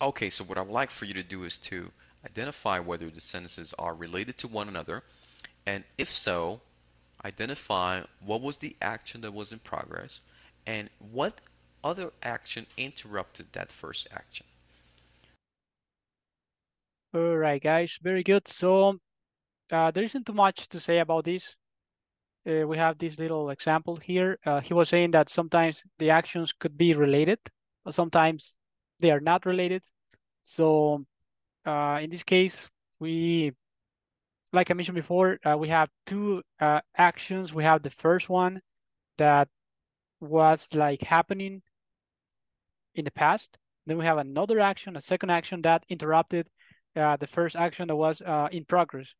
Okay, so what I would like for you to do is to identify whether the sentences are related to one another, and if so, identify what was the action that was in progress and what other action interrupted that first action. All right, guys, very good. So uh, there isn't too much to say about this. Uh, we have this little example here. Uh, he was saying that sometimes the actions could be related, but sometimes they are not related. So uh, in this case, we like I mentioned before, uh, we have two uh, actions. We have the first one that was like happening in the past. Then we have another action, a second action that interrupted uh, the first action that was uh, in progress,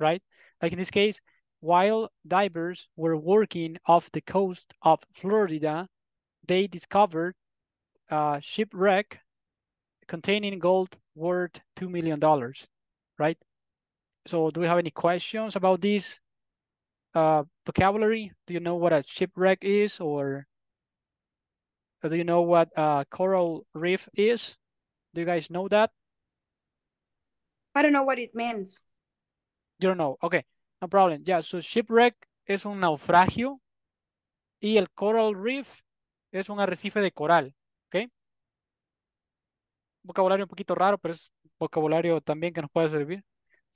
right? Like in this case, while divers were working off the coast of Florida, they discovered a shipwreck containing gold worth $2 million, right? So do we have any questions about this uh, vocabulary? Do you know what a shipwreck is or do you know what a coral reef is? Do you guys know that? I don't know what it means. You don't know. Okay, no problem. Yeah, so shipwreck es un naufragio y el coral reef es un arrecife de coral. ¿Ok? Vocabulario un poquito raro, pero es vocabulario también que nos puede servir.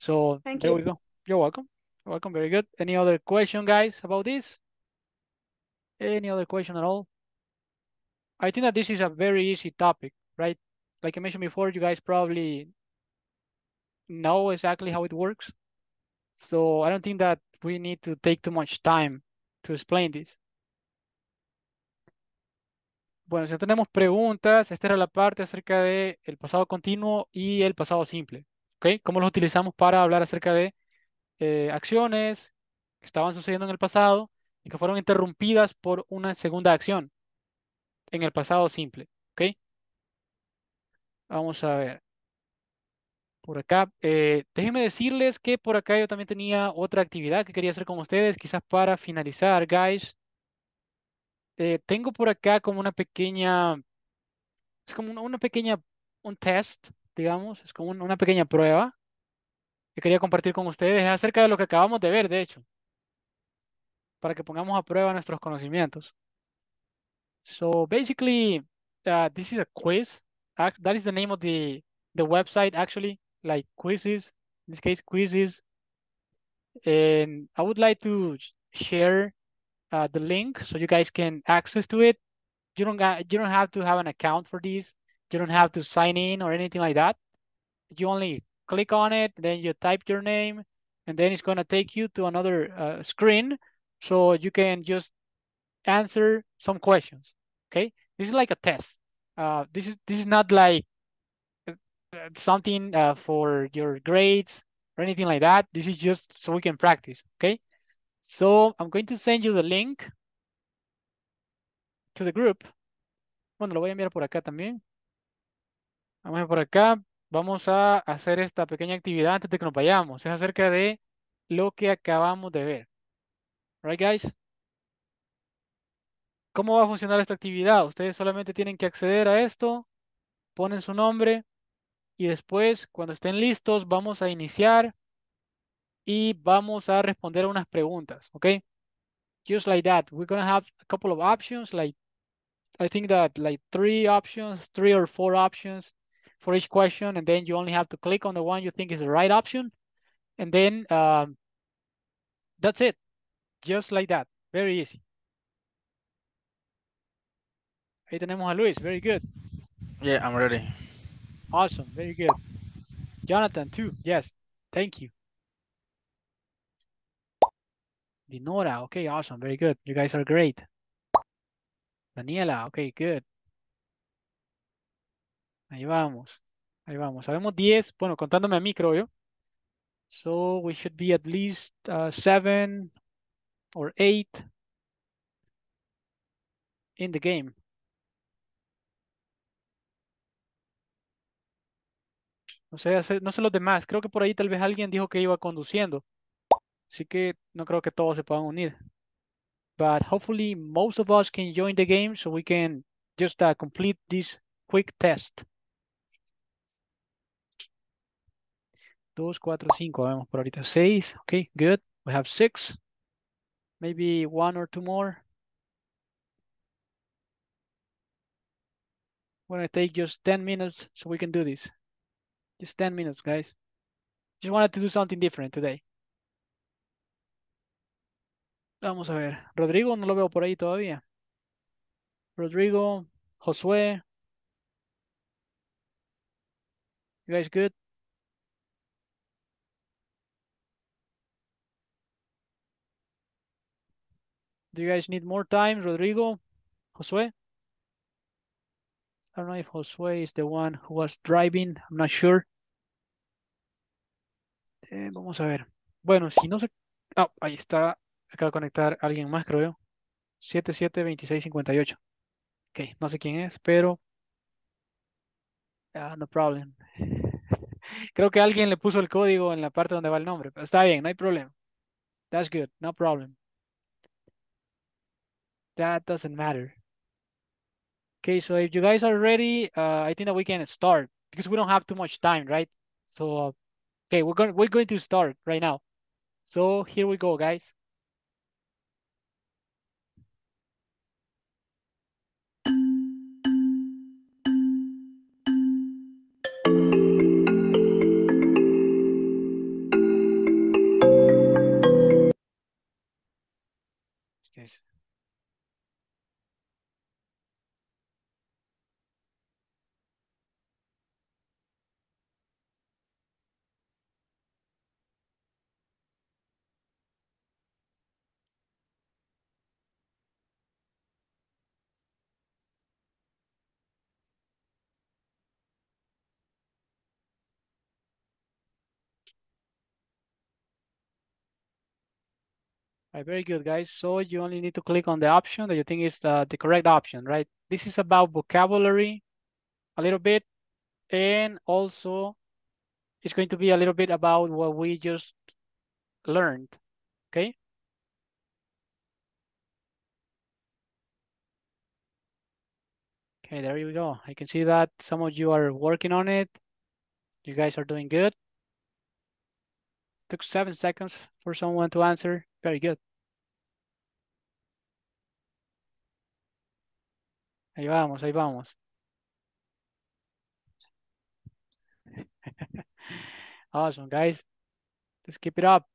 So Thank there you. we go. You're welcome. Welcome, very good. Any other question, guys, about this? Any other question at all? I think that this is a very easy topic, right? Like I mentioned before, you guys probably know exactly how it works. So I don't think that we need to take too much time to explain this. Bueno, si no tenemos preguntas, esta era la parte acerca de el pasado continuo y el pasado simple. ¿Ok? ¿Cómo los utilizamos para hablar acerca de eh, acciones que estaban sucediendo en el pasado y que fueron interrumpidas por una segunda acción en el pasado simple? ¿Ok? Vamos a ver. Por acá, eh, déjenme decirles que por acá yo también tenía otra actividad que quería hacer con ustedes, quizás para finalizar, guys. Eh, tengo por acá como una pequeña, es como una, pequeña, un test, digamos, es como una pequeña prueba que quería compartir con ustedes acerca de lo que acabamos de ver, de hecho, para que pongamos a prueba nuestros conocimientos. So basically, uh, this is a quiz. that is the name of the the website actually, like quizzes. In this case, quizzes. And I would like to share uh, the link so you guys can access to it. You don't you don't have to have an account for these. You don't have to sign in or anything like that. You only click on it, then you type your name, and then it's gonna take you to another uh, screen so you can just answer some questions. Okay, this is like a test. Uh, this is this is not like uh, something uh, for your grades or anything like that. This is just so we can practice. Okay. So I'm going to send you the link to the group. Bueno, lo voy a enviar por acá también. Vamos por acá. Vamos a hacer esta pequeña actividad antes de que nos vayamos. Es acerca de lo que acabamos de ver. Right, guys? ¿Cómo va a funcionar esta actividad? Ustedes solamente tienen que acceder a esto, ponen su nombre y después, cuando estén listos, vamos a iniciar y vamos a responder unas preguntas, ¿ok? Just like that. We're going to have a couple of options, like I think that like three options, three or four options for each question, and then you only have to click on the one you think is the right option. And then um, that's it. Just like that. Very easy. Ahí tenemos a Luis. Very good. Yeah, I'm ready. Awesome. Very good. Jonathan, too. Yes. Thank you. Dinora, okay, awesome, very good. You guys are great. Daniela, okay, good. Ahí vamos, ahí vamos. Sabemos 10, bueno, contándome a mí, creo yo. So we should be at least uh, seven or eight in the game. No sé, no sé los demás. Creo que por ahí tal vez alguien dijo que iba conduciendo. Así que no creo que todos se puedan unir. But hopefully most of us can join the game so we can just uh, complete this quick test. Dos, cuatro, cinco. Vemos por ahorita seis. Okay, good. We have six. Maybe one or two more. We're gonna take just 10 minutes so we can do this. Just 10 minutes, guys. Just wanted to do something different today. Vamos a ver. Rodrigo no lo veo por ahí todavía. Rodrigo, Josué. You guys good? Do you guys need more time, Rodrigo? Josué? I don't know if Josué is the one who was driving. I'm not sure. Eh, vamos a ver. Bueno, si no se... Ah, ahí está Acaba de conectar alguien más, creo yo. 772658. Ok, no sé quién es, pero... Ah, no problem. [laughs] Creo que alguien le puso el código en la parte donde va el nombre, pero está bien, no hay problema. That's good, no problem. That doesn't matter. Okay, so if you guys are ready, uh, I think that we can start because we don't have too much time, right? So, uh, okay, we're going we're going to start right now. So here we go, guys. Right, very good, guys. So you only need to click on the option that you think is uh, the correct option, right? This is about vocabulary a little bit, and also it's going to be a little bit about what we just learned, okay? Okay, there you go. I can see that some of you are working on it. You guys are doing good. Took seven seconds for someone to answer. Very good. Ahí vamos, ahí vamos. [laughs] awesome, guys. Let's keep it up.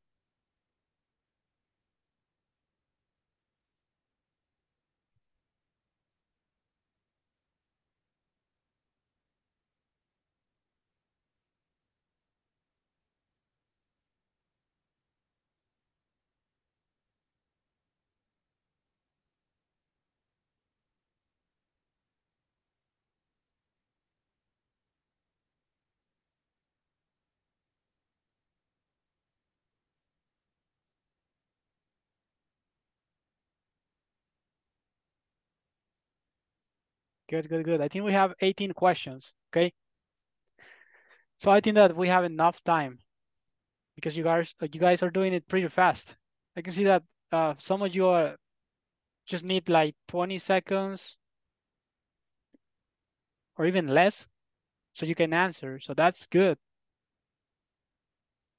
Good, good, good. I think we have 18 questions, okay? So I think that we have enough time because you guys you guys are doing it pretty fast. I can see that uh, some of you are just need like 20 seconds or even less so you can answer. So that's good.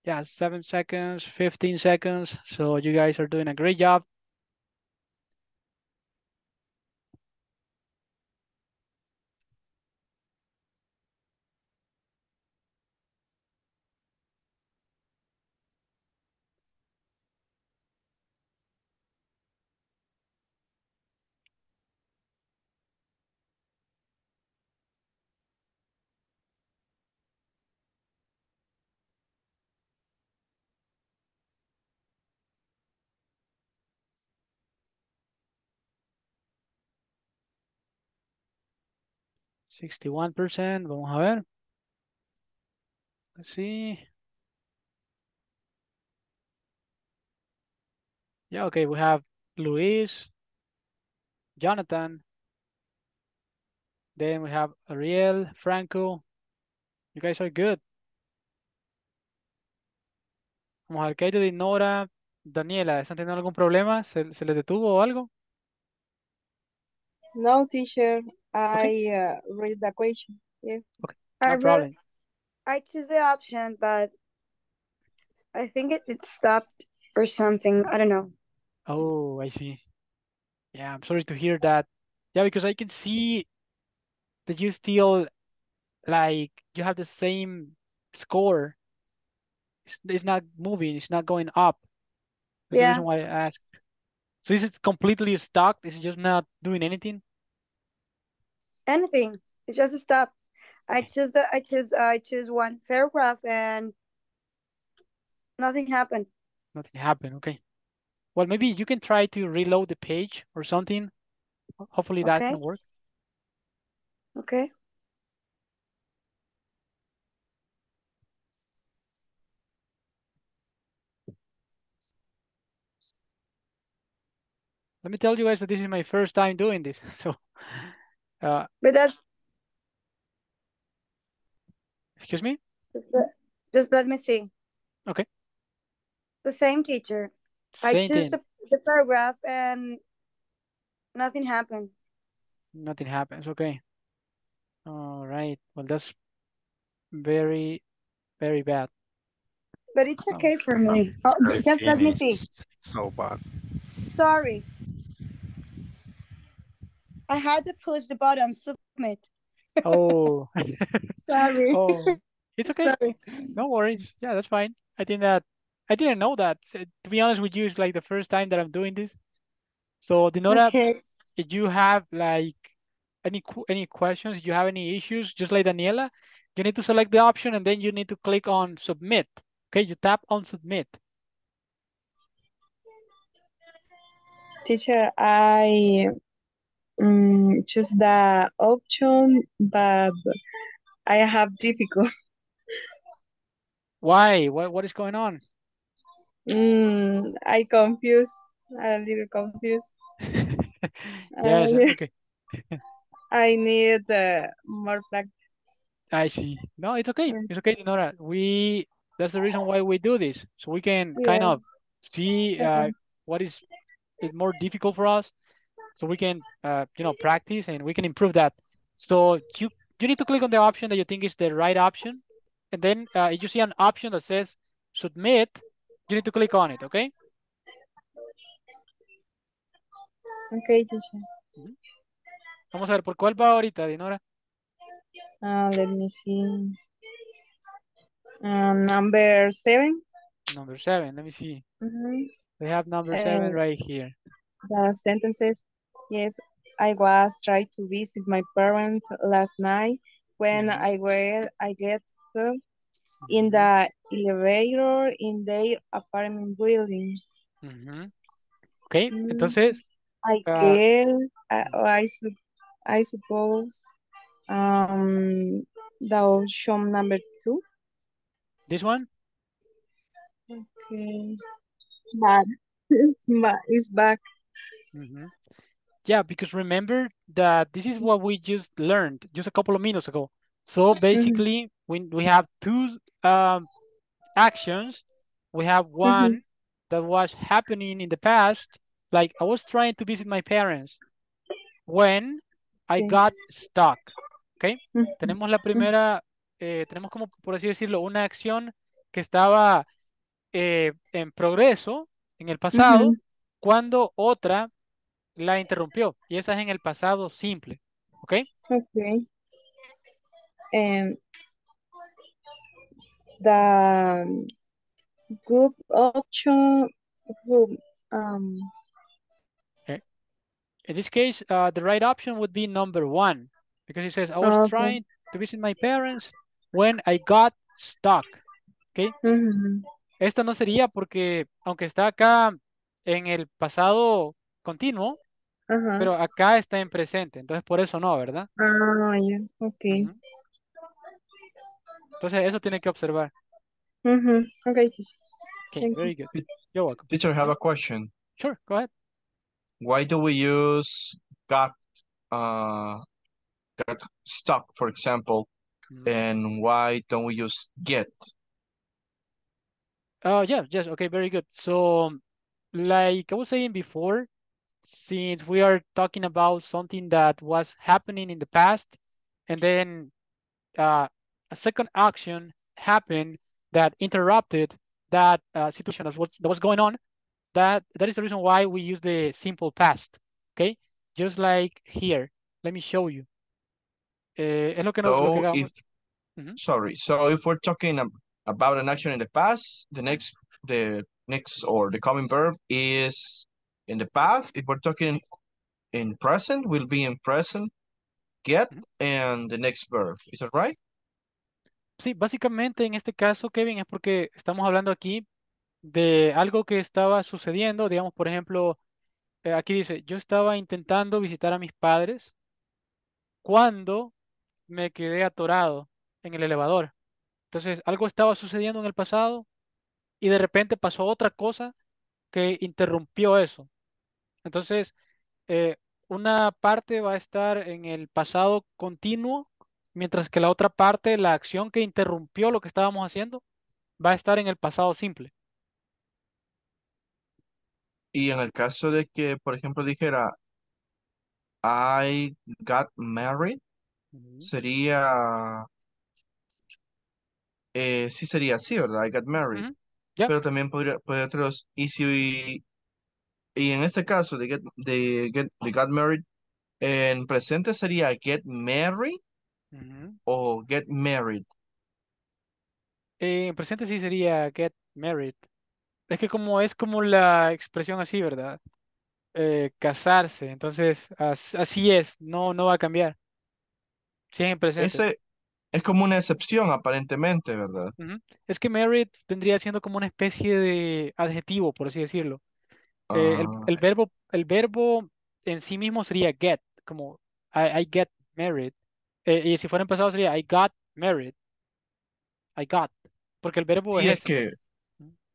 Yeah, seven seconds, 15 seconds. So you guys are doing a great job. Sixty-one percent. Vamos a ver. See. Yeah, okay, we have Luis, Jonathan. Then we have Ariel, Franco. You guys are good. Vamos a ver de Dinora. Daniela, ¿están teniendo algún problema? ¿Se, se les detuvo o algo? No, teacher. I uh, read the question. Yes. I No wrote, problem. I choose the option, but I think it, it stopped or something. I don't know. Oh, I see. Yeah, I'm sorry to hear that. Yeah, because I can see that you still like you have the same score. It's, it's not moving, it's not going up. That's the reason why I asked. So is it completely stuck? Is it just not doing anything? Anything. It just stopped. I choose I choose I choose one paragraph and nothing happened. Nothing happened. Okay. Well, maybe you can try to reload the page or something. Hopefully that Okay. can work. Okay. Let me tell you guys that this is my first time doing this. [laughs] So, uh, But that's excuse me? just let me see. Okay. The same teacher. I Same choose thing. the, the paragraph and nothing happened. Nothing happens. Okay. All right. Well, that's very, very bad. But it's Oh. okay for me. Oh, just let me see. So bad. Sorry. I had to push the button submit. Oh, [laughs] [laughs] Sorry. oh, it's okay. Sorry. No worries. Yeah, that's fine. I think that I didn't know that. So, to be honest with you, it's like the first time that I'm doing this. So, Dinora, Okay. if you have like any any questions, you have any issues, just like Daniela, you need to select the option and then you need to click on submit. Okay, you tap on submit. Teacher, I um, choose the option, but I have difficult. [laughs] Why? What what is going on? Mm, I confused a little confused. [laughs] yes, I, okay. [laughs] I need uh, more practice. I see. No, it's okay. Mm. It's okay, Nora. We that's the reason why we do this, so we can kind of see uh, Okay. what is is more difficult for us, so we can uh, you know practice and we can improve that. So you you need to click on the option that you think is the right option, and then uh, if you see an option that says submit, you need to click on it. Okay. Okay, teacher. Vamos a ver por cuál va ahorita, Dinora. Uh, let me see. Uh, number seven. Number seven. Let me see. Mhm. We have number seven Uh, right here. The sentences. Yes, I was trying to visit my parents last night. When Mhm. I were, I get stuck in Mhm. the elevator in their apartment building. Ujú. Ok, Mm, entonces, I ah, guess, I, I, su I suppose, um, the option number two. this one, Okay, but [laughs] it's, ba- it's back. Mhm. Yeah, because remember that this is what we just learned just a couple of minutes ago. So basically, we, we have two um, actions. We have mhm, one that was happening in the past, like I was trying to visit my parents when I okay, got stuck. ¿Ok? mhm, Tenemos la mhm, primera, eh, tenemos como, por así decirlo, una acción que estaba eh, en progreso en el pasado mhm, cuando otra la interrumpió y esa es en el pasado simple, ¿ok? okay. And the good option, good, um, Okay. In this case, uh, the right option would be number one because it says I was okay. trying to visit my parents when I got stuck, ¿ok? Mhm, Esta no sería porque aunque está acá en el pasado continuo, Ajá. pero acá está en presente, entonces por eso no, ¿verdad? Ah, ya, okay. Ujú. Entonces eso tiene que observar. Mhm, okay, teacher. Okay, Thank you. very good. You're welcome. Teacher, I have a question. Sure, go ahead. Why do we use got uh got stuck, for example, Mhm. and why don't we use get? Oh, yeah, yes, okay, very good. So, like I was saying before, since we are talking about something that was happening in the past, and then uh, a second action happened that interrupted that uh, situation that was, that was going on, that that is the reason why we use the simple past, okay? Just like here, let me show you. Eh, es lo que, no, lo que So if sorry, so if we're talking about an action in the past, the next the next or the coming verb is in the past. If we're talking in present, will be in present, get, and the next verb. Is that right? Sí, básicamente en este caso, Kevin, es porque estamos hablando aquí de algo que estaba sucediendo, digamos, por ejemplo, eh, aquí dice, yo estaba intentando visitar a mis padres cuando me quedé atorado en el elevador. Entonces, algo estaba sucediendo en el pasado y de repente pasó otra cosa que interrumpió eso. Entonces, eh, una parte va a estar en el pasado continuo, mientras que la otra parte, la acción que interrumpió lo que estábamos haciendo, va a estar en el pasado simple. Y en el caso de que, por ejemplo, dijera I got married, Ujú. sería eh, sí sería así, ¿verdad? I got married. Pero también podría, podría otros, y si, y en este caso de get, de get, de got married, en presente sería get married o get married. Eh, en presente sí sería get married. Es que como es como la expresión así, ¿verdad? Eh, casarse. Entonces, as- así es, no, no va a cambiar. Sí es en presente. Ese es como una excepción aparentemente, ¿verdad? Es que married vendría siendo como una especie de adjetivo, por así decirlo. Eh, el, Ah, el verbo, el verbo en sí mismo sería get, como I, I get married. Eh, y si fuera en pasado sería I got married. I got. Porque el verbo y es es ese. que,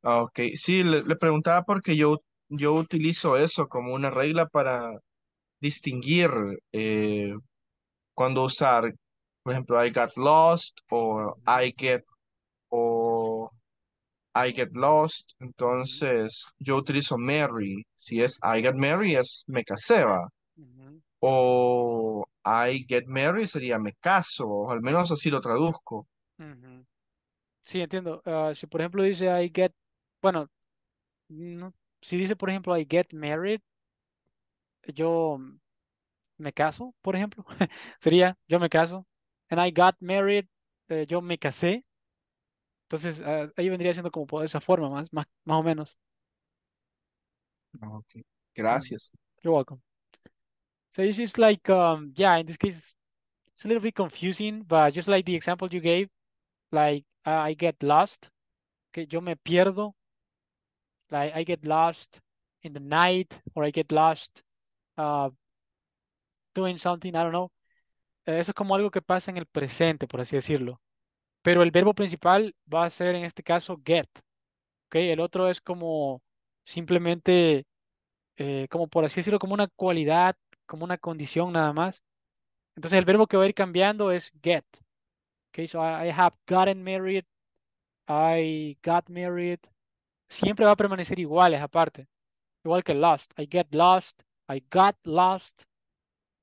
ah, ok, sí, le, le preguntaba porque yo yo utilizo eso como una regla para distinguir eh, cuando usar, por ejemplo, I got lost o I get I get lost. Entonces, yo utilizo marry. Si es I get married, es me casé. O I get married sería me caso, o al menos así lo traduzco. Sí, entiendo. Ah, si por ejemplo dice I get, bueno, no, si dice por ejemplo I get married, yo me caso, por ejemplo, [laughs] sería yo me caso. And I got married, eh, yo me casé. Entonces ah, ahí vendría siendo como por esa forma, más, más, más o menos. Ok, Gracias. You're welcome. So it's just like, um, yeah, in this case, it's a little bit confusing, but just like the example you gave, like I get lost, que yo me pierdo, like I get lost in the night, or I get lost uh, doing something, I don't know. Eh, Eso es como algo que pasa en el presente, por así decirlo. Pero el verbo principal va a ser en este caso get, ¿ok? El otro es como simplemente, eh, como por así decirlo, como una cualidad, como una condición nada más. Entonces el verbo que va a ir cambiando es get. Okay, so I, I have gotten married, I got married. Siempre va a permanecer igual esa parte. Igual que lost. I get lost, I got lost.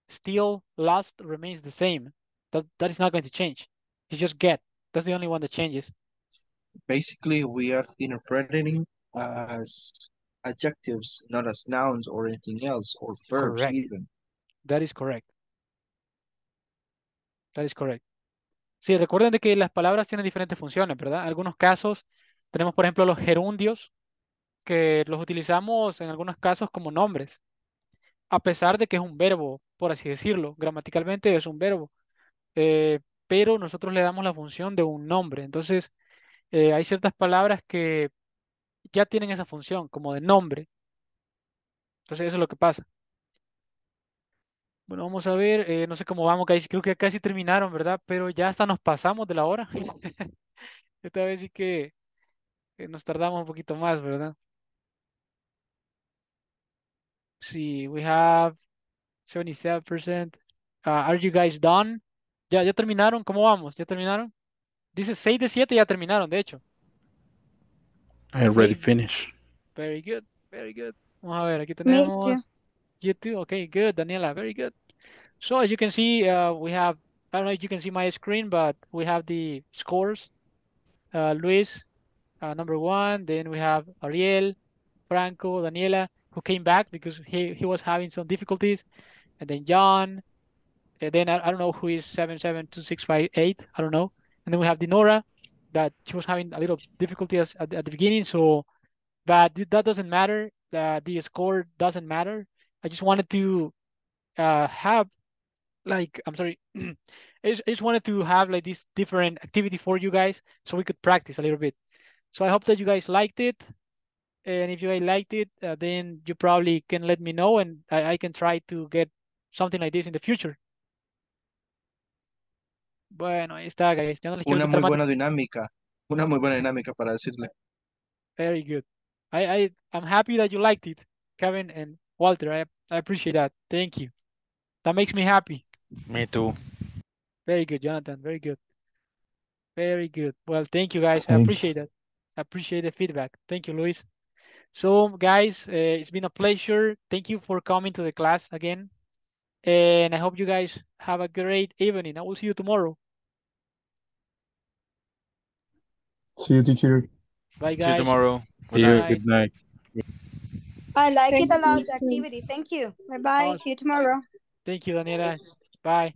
Still lost remains the same. That, that is not going to change. It's just get. That's the only one that changes. Basically, we are interpreting as adjectives, not as nouns or anything else, or verbs Correct. even. That is correct. That is correct. Sí, recuerden de que las palabras tienen diferentes funciones, ¿verdad? En algunos casos tenemos, por ejemplo, los gerundios, que los utilizamos en algunos casos como nombres, a pesar de que es un verbo, por así decirlo. Gramaticalmente es un verbo, eh, pero nosotros le damos la función de un nombre. Entonces, eh, hay ciertas palabras que ya tienen esa función, como de nombre. Entonces, eso es lo que pasa. Bueno, vamos a ver, eh, no sé cómo vamos. Creo que casi terminaron, ¿verdad? Pero ya hasta nos pasamos de la hora. [laughs] Esta vez sí que que nos tardamos un poquito más, ¿verdad? Sí, we have 77%. Uh, are you guys done? ¿Ya, ya terminaron? ¿Cómo vamos? ¿Ya terminaron? Dice 6 de 7 ya terminaron, de hecho. I already Seis. finished. Very good, very good. Vamos a ver, aquí Me tenemos too. you too. Okay, good, Daniela, very good. So as you can see, uh, we have, I don't know if you can see my screen, but we have the scores. Uh, Luis, uh, number one. Then we have Ariel, Franco, Daniela, who came back because he, he was having some difficulties. And then John. And then I, I don't know who is 772658. I don't know. And then we have Dinora that she was having a little difficulty as, at, the- at the beginning. So, but that doesn't matter. Uh, the score doesn't matter. I just wanted to uh, have like I'm sorry, [clears throat] I just, I just wanted to have like this different activity for you guys so we could practice a little bit. So I hope that you guys liked it. And if you guys liked it, uh, then you probably can let me know and I, I can try to get something like this in the future. Bueno, ahí está, guys. Ya no les quiero Una muy más buena dinámica, una muy buena dinámica para decirle. Very good. I, I I'm happy that you liked it, Kevin and Walter. I I appreciate that. Thank you. That makes me happy. Me too. Very good, Jonathan. Very good. Very good. Well, thank you guys. I Thanks. appreciate that. I appreciate the feedback. Thank you, Luis. So, guys, uh, it's been a pleasure. Thank you for coming to the class again. And I hope you guys have a great evening. I will see you tomorrow. See you, teacher. Bye, guys. See you tomorrow. Good See night. night. Good night. I like Thank it a lot, activity. Thank you. Bye bye. Awesome. See you tomorrow. Thank you, Daniela. Bye.